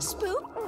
Spoop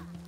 아!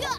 呀